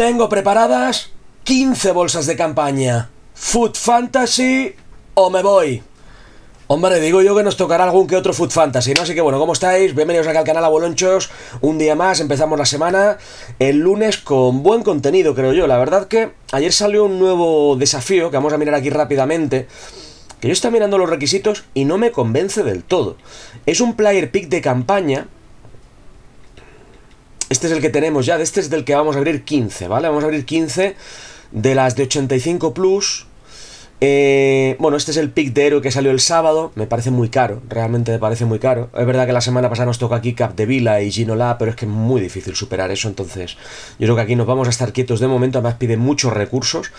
Tengo preparadas 15 bolsas de campaña. Food Fantasy o me voy. Hombre, digo yo que nos tocará algún que otro Food Fantasy, ¿no? Así que bueno, ¿cómo estáis? Bienvenidos acá al canal Abolonchos. Un día más, empezamos la semana. El lunes con buen contenido, creo yo. La verdad que ayer salió un nuevo desafío que vamos a mirar aquí rápidamente. Que yo estoy mirando los requisitos y no me convence del todo. Es un player pick de campaña este es el que tenemos ya, de este es del que vamos a abrir 15, ¿vale? Vamos a abrir 15 de las de 85 Plus. Eh, bueno, este es el pick de héroe que salió el sábado. Me parece muy caro, realmente me parece muy caro. Es verdad que la semana pasada nos toca aquí Cap de Vila y Ginola, pero es que es muy difícil superar eso. Entonces, yo creo que aquí nos vamos a estar quietos de momento. Además, pide muchos recursos.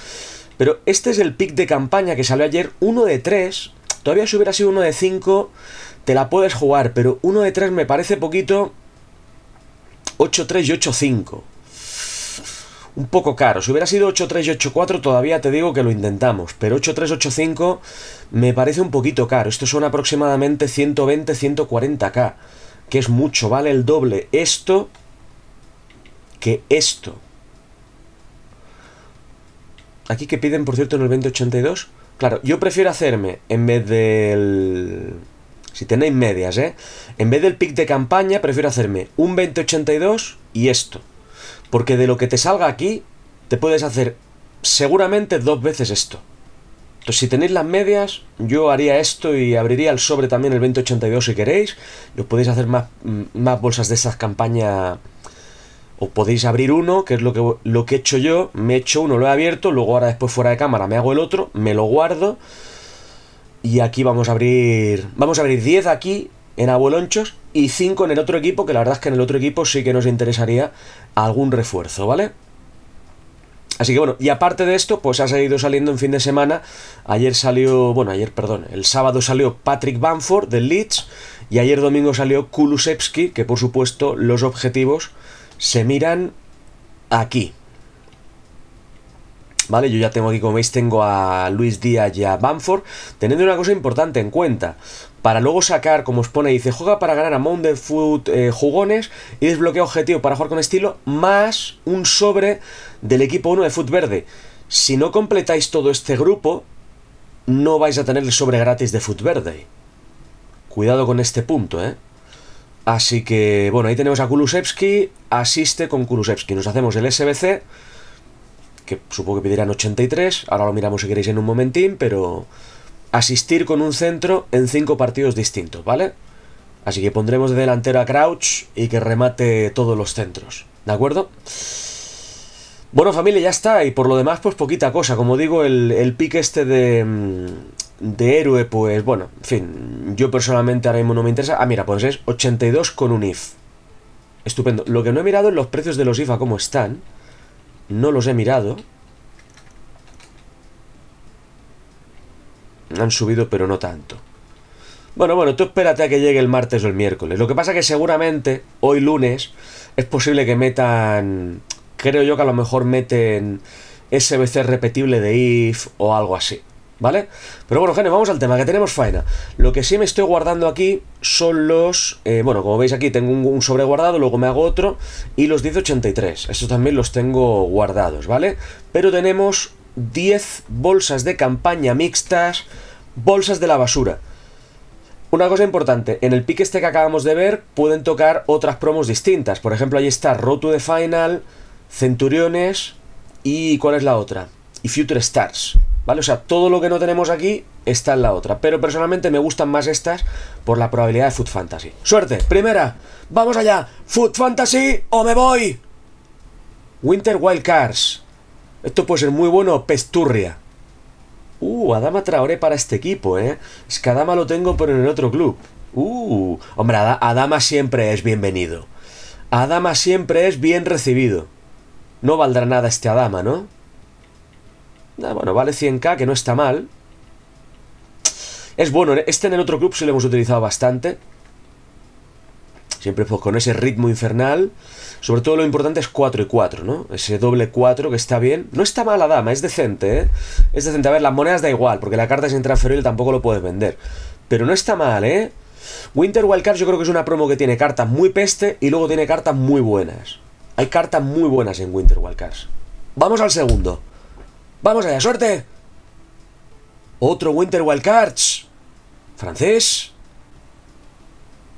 Pero este es el pick de campaña que salió ayer, uno de 3. Todavía si hubiera sido uno de 5, te la puedes jugar, pero uno de 3 me parece poquito 8-3 y 8-5. Un poco caro. Si hubiera sido 8-3 y 8-4 todavía te digo que lo intentamos. Pero 8-3, 8-5 me parece un poquito caro. Esto son aproximadamente 120-140k. Que es mucho, vale el doble esto que esto. Aquí que piden, por cierto, en el 2082. Claro, yo prefiero hacerme, en vez del si tenéis medias, ¿eh? En vez del pick de campaña, prefiero hacerme un 2082 y esto. Porque de lo que te salga aquí, te puedes hacer seguramente dos veces esto. Entonces, si tenéis las medias, yo haría esto y abriría el sobre también el 2082 si queréis. Y os podéis hacer más, mm, más bolsas de esas campañas. O podéis abrir uno, que es lo que, lo que he hecho yo. Me he hecho uno, lo he abierto, luego ahora después fuera de cámara me hago el otro, me lo guardo y aquí vamos a abrir. Vamos a abrir 10 aquí en Abuelonchos y 5 en el otro equipo, que la verdad es que en el otro equipo sí que nos interesaría algún refuerzo, ¿vale? Así que bueno, y aparte de esto, pues ha seguido saliendo en fin de semana. Ayer salió, bueno, ayer, perdón, el sábado salió Patrick Bamford del Leeds y ayer domingo salió Kulusevski, que por supuesto los objetivos se miran aquí. ¿Vale? Yo ya tengo aquí, como veis, tengo a Luis Díaz y a Bamford, teniendo una cosa importante en cuenta. Para luego sacar, como os pone, dice, juega para ganar a Mountain Food eh, jugones y desbloquea objetivo para jugar con estilo, más un sobre del equipo 1 de Foot Verde. Si no completáis todo este grupo, no vais a tener el sobre gratis de Foot Verde. Cuidado con este punto, ¿eh? Así que, bueno, ahí tenemos a Kulusevski, asiste con Kulusevski. Nos hacemos el SBC que supongo que pedirán 83, ahora lo miramos si queréis en un momentín, pero asistir con un centro en cinco partidos distintos, ¿vale? Así que pondremos de delantero a Crouch y que remate todos los centros, ¿de acuerdo? Bueno familia, ya está, y por lo demás pues poquita cosa, como digo, el, el pick este de, mm, de héroe, pues bueno, en fin, yo personalmente ahora mismo no me interesa. Ah, mira, pues es 82 con un IF. Estupendo. Lo que no he mirado es los precios de los IFA, cómo están. No los he mirado. Han subido, pero no tanto. Bueno, bueno, tú espérate a que llegue el martes o el miércoles. Lo que pasa que seguramente hoy lunes es posible que metan... Creo yo que a lo mejor meten SBC repetible de if o algo así. ¿Vale? Pero bueno, gente, vamos al tema, que tenemos faena. Lo que sí me estoy guardando aquí son los... Eh, bueno, como veis aquí tengo un, sobre guardado, luego me hago otro, y los 1083. Estos también los tengo guardados, ¿vale? Pero tenemos 10 bolsas de campaña mixtas, bolsas de la basura. Una cosa importante, en el pique este que acabamos de ver pueden tocar otras promos distintas. Por ejemplo, ahí está Road the Final, Centuriones y... ¿cuál es la otra? Y Future Stars. ¿Vale? O sea, todo lo que no tenemos aquí está en la otra. Pero personalmente me gustan más estas por la probabilidad de Food Fantasy. Suerte, primera, vamos allá. Food Fantasy o me voy. Winter Wild Cars. Esto puede ser muy bueno Pesturria. Uh, Adama Traoré para este equipo, ¿eh? Es que Adama lo tengo pero en el otro club. Uh, hombre, Adama siempre es bienvenido. Adama siempre es bien recibido. No valdrá nada este Adama, ¿no? Ah, bueno, vale 100k, que no está mal. Es bueno, este en el otro club sí lo hemos utilizado bastante. Siempre pues con ese ritmo infernal. Sobre todo lo importante es 4 y 4, ¿no? Ese doble 4 que está bien. No está mala dama, es decente, ¿eh? Es decente. A ver, las monedas da igual, porque la carta es intransferible tampoco lo puedes vender. Pero no está mal, ¿eh? Winter Wildcards yo creo que es una promo que tiene cartas muy peste y luego tiene cartas muy buenas. Hay cartas muy buenas en Winter Wildcards. Vamos al segundo. Vamos allá, suerte. Otro Winter Wildcards. Francés.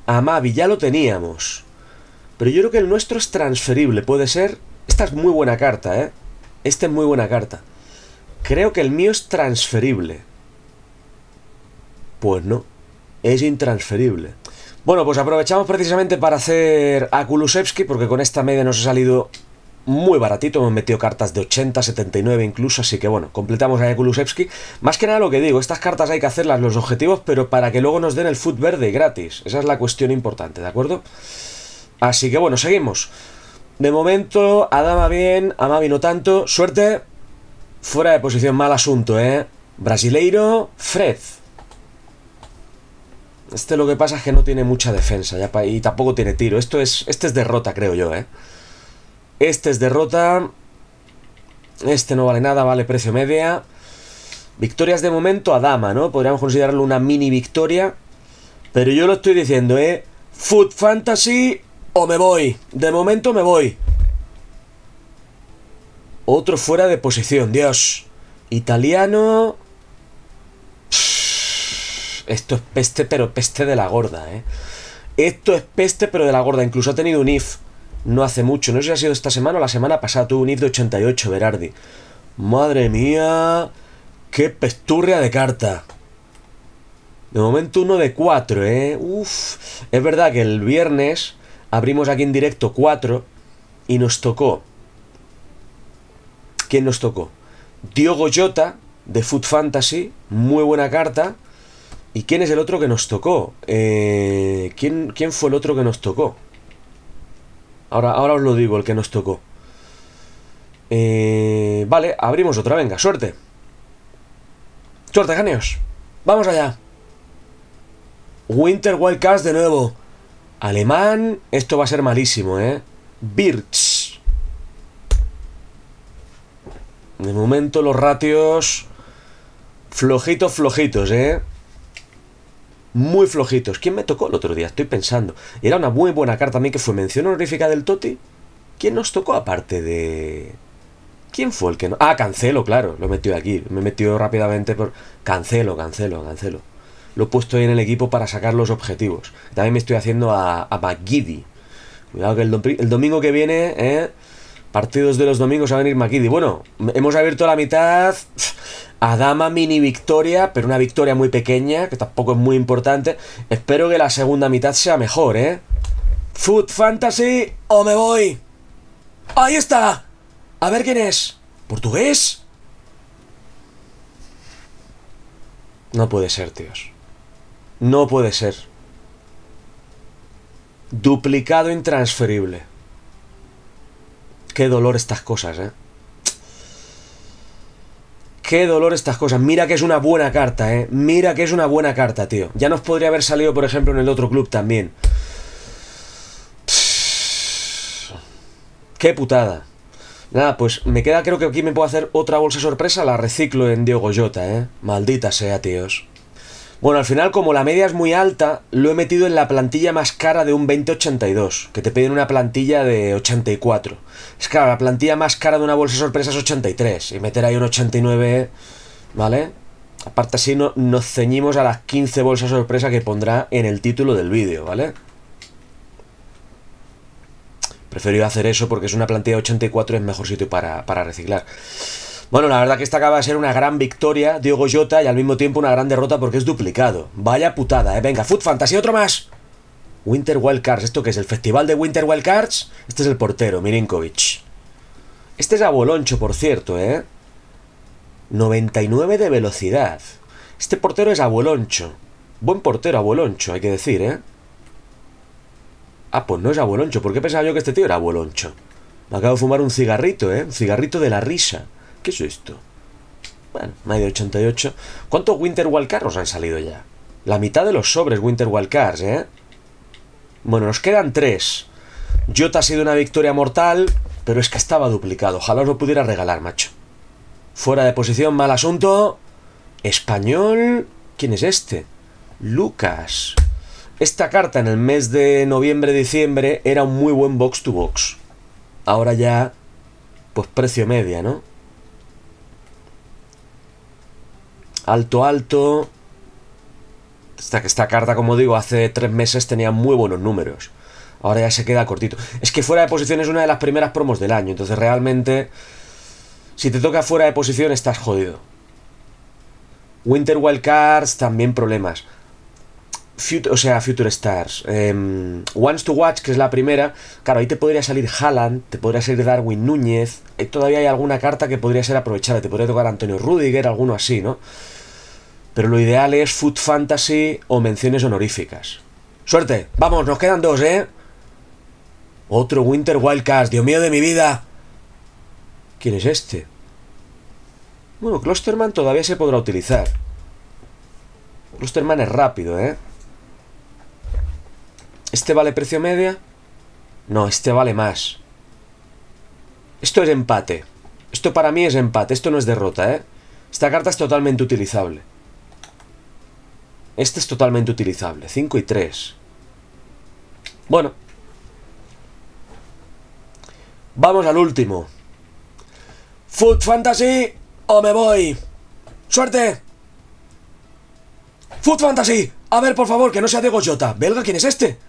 Amavi, ya lo teníamos. Pero yo creo que el nuestro es transferible, puede ser. Esta es muy buena carta, ¿eh? Esta es muy buena carta. Creo que el mío es transferible. Pues no, es intransferible. Bueno, pues aprovechamos precisamente para hacer a Kulusevski, porque con esta media nos ha salido muy baratito, hemos metido cartas de 80, 79 incluso, así que bueno, completamos a Kulusevski. Más que nada lo que digo, estas cartas hay que hacerlas los objetivos, pero para que luego nos den el foot verde gratis. Esa es la cuestión importante, ¿de acuerdo? Así que bueno, seguimos. De momento, Adama bien, Amavi no tanto. Suerte. Fuera de posición, mal asunto, ¿eh? Brasileiro, Fred. Este lo que pasa es que no tiene mucha defensa ya y tampoco tiene tiro. Esto es, este es derrota, creo yo, ¿eh? Este es derrota. Este no vale nada, vale precio media. Victorias de momento a dama, ¿no? Podríamos considerarlo una mini victoria. Pero yo lo estoy diciendo, ¿eh? Food Fantasy o me voy. De momento me voy. Otro fuera de posición, Dios. Italiano. Esto es peste, pero peste de la gorda, ¿eh? Esto es peste, pero de la gorda. Incluso ha tenido un if no hace mucho. No sé si ha sido esta semana o la semana pasada. Tuvo un if de 88, Berardi. Madre mía. Qué pesturria de carta. De momento uno de cuatro, ¿eh? Uf. Es verdad que el viernes abrimos aquí en directo cuatro y nos tocó ¿Quién nos tocó? Diogo Jota, de Food Fantasy, muy buena carta. ¿Y quién es el otro que nos tocó? Eh, ¿quién, ¿quién, fue el otro que nos tocó? Ahora, ahora os lo digo, el que nos tocó. Eh, vale, abrimos otra, venga, suerte. Suerte, genios. Vamos allá. Winter Wildcast de nuevo. Alemán, esto va a ser malísimo, ¿eh? Birch. De momento los ratios flojitos, flojitos, ¿eh? Muy flojitos. ¿Quién me tocó el otro día? Estoy pensando. Era una muy buena carta también que fue mención honorífica del Toti. ¿Quién nos tocó aparte de...? ¿Quién fue el que no...? Ah, Cancelo, claro. Lo he metido aquí. Me he metido rápidamente por... Cancelo, Cancelo, Cancelo. Lo he puesto ahí en el equipo para sacar los objetivos. También me estoy haciendo a, a McGiddy. Cuidado que el, el domingo que viene, ¿eh? Partidos de los domingos a venir Makidi. Bueno, hemos abierto la mitad. A Dama mini victoria, pero una victoria muy pequeña, que tampoco es muy importante. Espero que la segunda mitad sea mejor, ¿eh? Food Fantasy o me voy. Ahí está. A ver quién es. ¿Portugués? No puede ser, tíos. No puede ser. Duplicado intransferible. Qué dolor estas cosas, ¿eh? Qué dolor estas cosas. Mira que es una buena carta, ¿eh? Mira que es una buena carta, tío. Ya nos podría haber salido, por ejemplo, en el otro club también. Qué putada. Nada, pues me queda, creo que aquí me puedo hacer otra bolsa sorpresa. La reciclo en Diego Jota, ¿eh? Maldita sea, tíos. Bueno, al final, como la media es muy alta, lo he metido en la plantilla más cara de un 2082, que te piden una plantilla de 84. Es claro, la plantilla más cara de una bolsa sorpresa es 83, y meter ahí un 89, ¿vale? Aparte así no, nos ceñimos a las 15 bolsas sorpresa que pondrá en el título del vídeo, ¿vale? Prefiero hacer eso porque es una plantilla de 84 es mejor sitio para, para reciclar. Bueno, la verdad que esta acaba de ser una gran victoria, Diego Jota, y al mismo tiempo una gran derrota porque es duplicado. Vaya putada, ¿eh? Venga, Foot Fantasy, otro más. Winter Wild Cards, ¿esto qué es? ¿El festival de Winter Wild Cards? Este es el portero, Mirinkovic. Este es aboloncho, por cierto, ¿eh? 99 de velocidad. Este portero es abueloncho. Buen portero, abueloncho, hay que decir, ¿eh? Ah, pues no es abueloncho. ¿Por qué pensaba yo que este tío era abueloncho? Me acabo de fumar un cigarrito, ¿eh? Un cigarrito de la risa. ¿Qué es esto? Bueno, medio 88. ¿Cuántos Winter Cars han salido ya? La mitad de los sobres Winter Cars, ¿eh? Bueno, nos quedan tres. Jota ha sido una victoria mortal, pero es que estaba duplicado. Ojalá os lo pudiera regalar, macho. Fuera de posición, mal asunto. Español. ¿Quién es este? Lucas. Esta carta en el mes de noviembre-diciembre era un muy buen box to box. Ahora ya pues precio media, ¿no? Alto, alto. Esta, esta carta, como digo, hace tres meses tenía muy buenos números. Ahora ya se queda cortito. Es que fuera de posición es una de las primeras promos del año. Entonces realmente, si te toca fuera de posición, estás jodido. Winter Wild Cards, también problemas. O sea, Future Stars. Um, to Watch, que es la primera. Claro, ahí te podría salir Haaland, te podría salir Darwin Núñez. Ahí todavía hay alguna carta que podría ser aprovechada. Te podría tocar Antonio Rudiger, alguno así, ¿no? Pero lo ideal es Food Fantasy o menciones honoríficas. Suerte, vamos, nos quedan dos, ¿eh? Otro Winter Wildcast, Dios mío de mi vida. ¿Quién es este? Bueno, Clusterman todavía se podrá utilizar. Clusterman es rápido, ¿eh? ¿Este vale precio media? No, este vale más. Esto es empate. Esto para mí es empate, esto no es derrota, ¿eh? Esta carta es totalmente utilizable. Este es totalmente utilizable. 5 y 3. Bueno, Vamos al último. Food Fantasy o me voy. ¡Suerte! Food Fantasy. A ver, por favor, que no sea de Goyota. ¿Belga quién es este?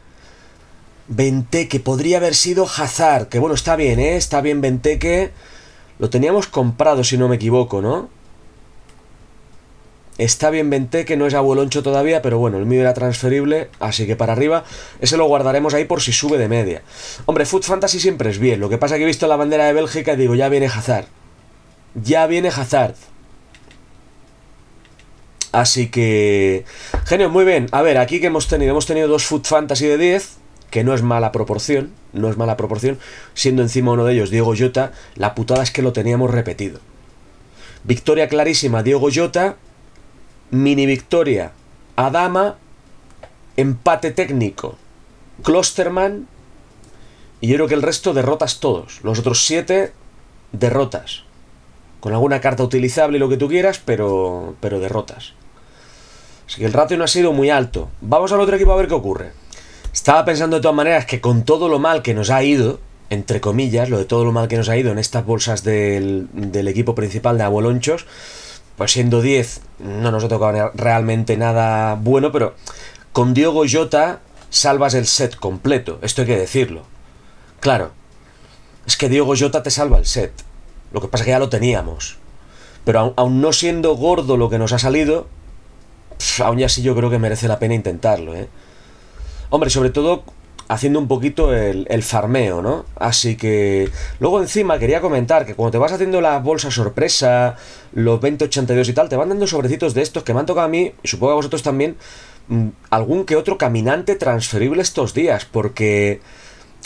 Venteque, podría haber sido Hazard. Que bueno, está bien, ¿eh? Está bien Venteque. Lo teníamos comprado, si no me equivoco, ¿no? Está bien Vente, que no es abueloncho todavía, pero bueno, el mío era transferible, así que para arriba, ese lo guardaremos ahí por si sube de media. Hombre, Food Fantasy siempre es bien, lo que pasa que he visto la bandera de Bélgica y digo, ya viene Hazard. Ya viene Hazard. Así que... Genio, muy bien. A ver, aquí que hemos tenido, hemos tenido dos Food Fantasy de 10, que no es mala proporción, no es mala proporción, siendo encima uno de ellos Diego Jota, la putada es que lo teníamos repetido. Victoria clarísima, Diego Jota, mini victoria, Adama, empate técnico, Klosterman, y yo creo que el resto derrotas todos. Los otros siete, derrotas. Con alguna carta utilizable y lo que tú quieras, pero, pero derrotas. Así que el ratio no ha sido muy alto. Vamos al otro equipo a ver qué ocurre. Estaba pensando de todas maneras que con todo lo mal que nos ha ido, entre comillas, lo de todo lo mal que nos ha ido en estas bolsas del, equipo principal de Abuelonchos, pues siendo 10 no nos ha tocado realmente nada bueno, pero con Diogo Jota salvas el set completo, esto hay que decirlo. Claro, es que Diogo Jota te salva el set. Lo que pasa es que ya lo teníamos. Pero aún, no siendo gordo lo que nos ha salido, aún ya sí yo creo que merece la pena intentarlo, ¿eh? Hombre, sobre todo haciendo un poquito el, el, farmeo, ¿no? Así que luego encima quería comentar que cuando te vas haciendo la bolsa sorpresa, los 2082 y tal, te van dando sobrecitos de estos que me han tocado a mí, y supongo a vosotros también, mm, algún que otro caminante transferible estos días, porque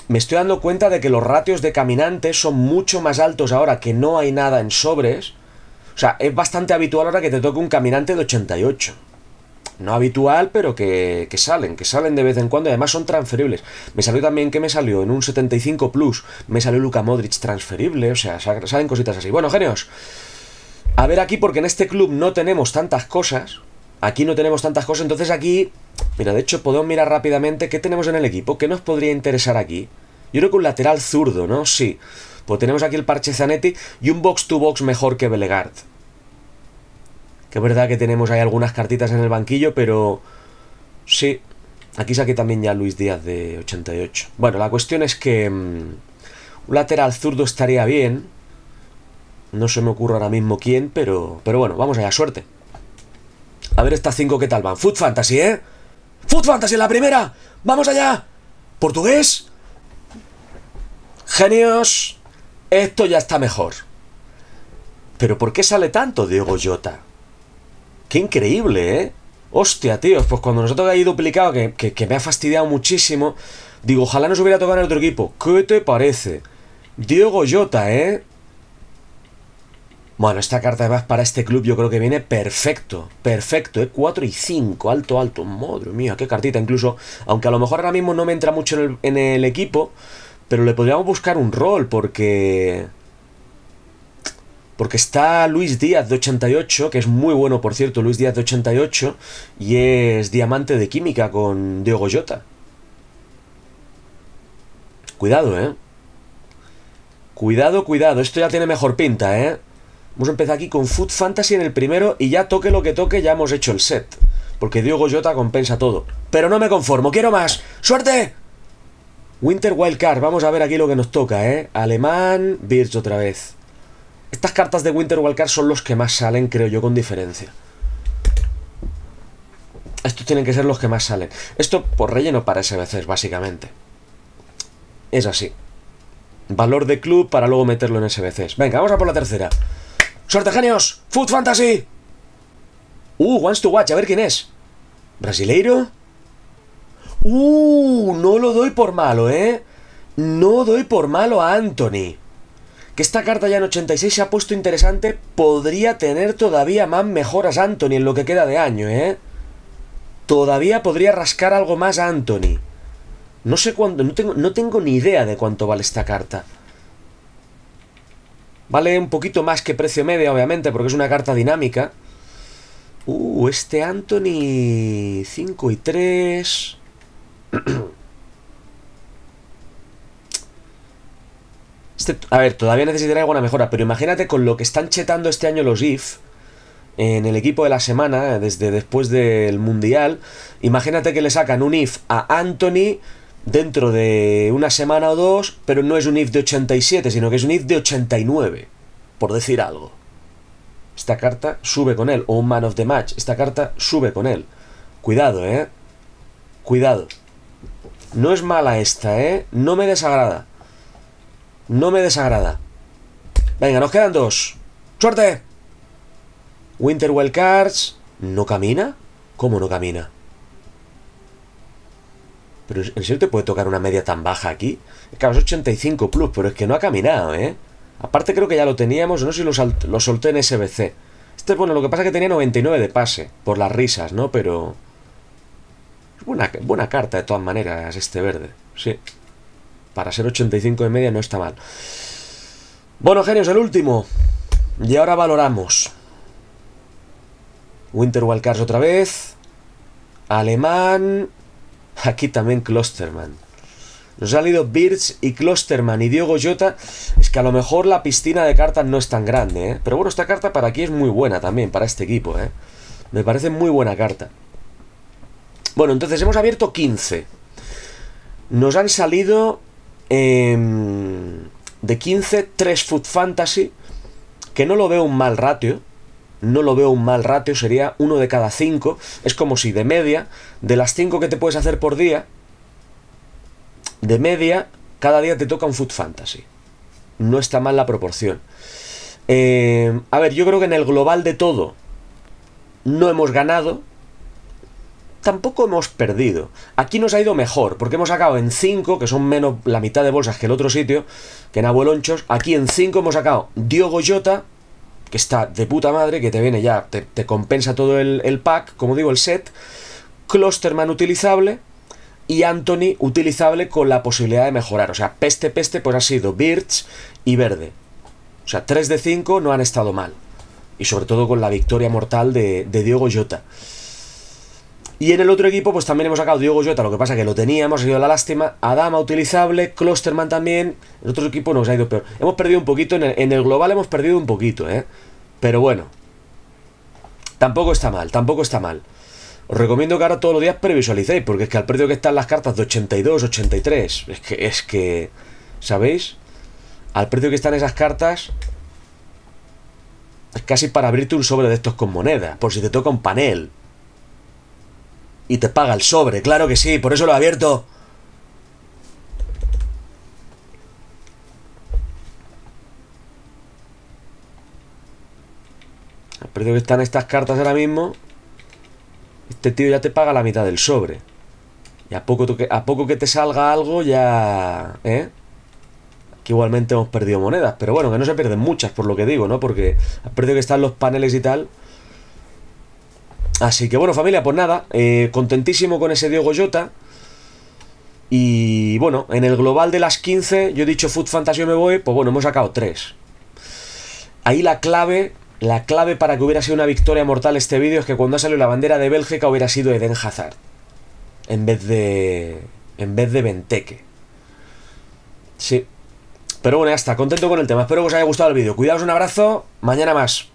me estoy dando cuenta de que los ratios de caminantes son mucho más altos ahora que no hay nada en sobres. O sea, es bastante habitual ahora que te toque un caminante de 88 no habitual, pero que, salen, que salen de vez en cuando y además son transferibles. Me salió también que me salió en un 75 Plus, me salió Luka Modric transferible, o sea, salen cositas así. Bueno, genios, a ver aquí porque en este club no tenemos tantas cosas, aquí no tenemos tantas cosas, entonces aquí, mira, de hecho podemos mirar rápidamente qué tenemos en el equipo, qué nos podría interesar aquí. Yo creo que un lateral zurdo, ¿no? Sí. Pues tenemos aquí el parche Zanetti y un box to box mejor que Belegard. Que es verdad que tenemos ahí algunas cartitas en el banquillo, pero sí. Aquí saqué también ya Luis Díaz de 88. Bueno, la cuestión es que mm, un lateral zurdo estaría bien. No se me ocurre ahora mismo quién, pero, pero bueno, vamos allá, suerte. A ver estas cinco qué tal van. Food Fantasy, ¿eh? Food Fantasy la primera. Vamos allá. ¿Portugués? Genios. Esto ya está mejor. Pero ¿por qué sale tanto Diego Jota? Qué increíble, ¿eh? Hostia, tío, pues cuando nos ha tocado duplicado, que, que, me ha fastidiado muchísimo, digo, ojalá nos hubiera tocado en otro equipo. ¿Qué te parece? Diego Jota, ¿eh? Bueno, esta carta además para este club yo creo que viene perfecto, perfecto, ¿eh? 4 y 5, alto, alto, madre mía, qué cartita, incluso, aunque a lo mejor ahora mismo no me entra mucho en el, en el equipo, pero le podríamos buscar un rol, porque porque está Luis Díaz de 88, que es muy bueno, por cierto, Luis Díaz de 88, y es diamante de química con Diego Jota. Cuidado, ¿eh? Cuidado, cuidado, esto ya tiene mejor pinta, ¿eh? Hemos empezado aquí con Food Fantasy en el primero y ya toque lo que toque, ya hemos hecho el set. Porque Diogo Jota compensa todo. Pero no me conformo, quiero más. ¡Suerte! Winter Wildcard, vamos a ver aquí lo que nos toca, ¿eh? Alemán, Birch otra vez. Estas cartas de Winter Wildcard son los que más salen, creo yo, con diferencia. Estos tienen que ser los que más salen. Esto por relleno para SBCs, básicamente. Es así. Valor de club para luego meterlo en SBCs. Venga, vamos a por la tercera. ¡Suerte, genios! ¡Food Fantasy! Uh, wants to watch, a ver quién es. ¿Brasileiro? Uh, no lo doy por malo, ¿eh? No doy por malo a Anthony. Que esta carta ya en 86 se ha puesto interesante. Podría tener todavía más mejoras Anthony en lo que queda de año, ¿eh? Todavía podría rascar algo más a Anthony. No sé cuándo, no tengo, no tengo ni idea de cuánto vale esta carta. Vale un poquito más que precio media, obviamente, porque es una carta dinámica. Uh, este Anthony 5 y 3. Este, a ver, todavía necesitará alguna mejora, pero imagínate con lo que están chetando este año los IF en el equipo de la semana, desde después del Mundial. Imagínate que le sacan un IF a Anthony dentro de una semana o dos, pero no es un if de 87, sino que es un if de 89, por decir algo. Esta carta sube con él, o un man of the match, esta carta sube con él. Cuidado, ¿eh? Cuidado. No es mala esta, ¿eh? No me desagrada. No me desagrada. Venga, nos quedan dos. ¡Suerte! Winterwell Cards. ¿No camina? ¿Cómo no camina? Pero ¿en serio te puede tocar una media tan baja aquí? Es 85 plus, pero es que no ha caminado, ¿eh? Aparte creo que ya lo teníamos, no sé si lo, lo solté en SBC. Este, bueno, lo que pasa es que tenía 99 de pase, por las risas, ¿no? Pero... Es buena, buena carta de todas maneras este verde, sí. Para ser 85 de media no está mal. Bueno, genios, el último. Y ahora valoramos. Winter Wildcards otra vez. Alemán. Aquí también Klosterman. Nos ha salido Birch y Klosterman y Diego Jota. Es que a lo mejor la piscina de cartas no es tan grande, ¿eh? Pero bueno, esta carta para aquí es muy buena también, para este equipo, ¿eh? Me parece muy buena carta. Bueno, entonces hemos abierto 15. Nos han salido em, de 15 3 Food Fantasy, que no lo veo un mal ratio no lo veo un mal ratio, sería uno de cada cinco. Es como si de media, de las cinco que te puedes hacer por día, de media, cada día te toca un Food Fantasy. No está mal la proporción. Eh, a ver, yo creo que en el global de todo no hemos ganado. Tampoco hemos perdido. Aquí nos ha ido mejor, porque hemos sacado en 5, que son menos la mitad de bolsas que el otro sitio, que en Abuelonchos. Aquí en 5 hemos sacado Diogo Jota, que está de puta madre, que te viene ya, te, compensa todo el, pack, como digo, el set, Clusterman utilizable y Anthony utilizable con la posibilidad de mejorar. O sea, peste, peste, pues ha sido Birch y Verde. O sea, 3 de 5 no han estado mal. Y sobre todo con la victoria mortal de, de Diego Jota. Y en el otro equipo, pues también hemos sacado Diego Jota, lo que pasa que lo teníamos, ha sido la lástima. Adama utilizable, Klosterman también. El otro equipo nos ha ido peor. Hemos perdido un poquito, en el, global hemos perdido un poquito, ¿eh? Pero bueno. Tampoco está mal, tampoco está mal. Os recomiendo que ahora todos los días previsualicéis, porque es que al precio que están las cartas de 82, 83, es que, es que, ¿sabéis? Al precio que están esas cartas, es casi para abrirte un sobre de estos con moneda, por si te toca un panel y te paga el sobre, claro que sí, por eso lo he abierto. Al precio que están estas cartas ahora mismo, este tío ya te paga la mitad del sobre. Y a poco, que, a poco que te salga algo ya... ¿Eh? Aquí igualmente hemos perdido monedas, pero bueno, que no se pierden muchas, por lo que digo, ¿no? Porque al precio que están los paneles y tal... Así que bueno, familia, pues nada, eh, contentísimo con ese Diego Jota. Y bueno, en el global de las 15, yo he dicho Food Fantasy me voy, pues bueno, hemos sacado 3. Ahí la clave, la clave para que hubiera sido una victoria mortal este vídeo es que cuando ha salido la bandera de Bélgica hubiera sido Eden Hazard. En vez de. En vez de Benteke. Sí. Pero bueno, ya está, contento con el tema. Espero que os haya gustado el vídeo. Cuidaos, un abrazo. Mañana más.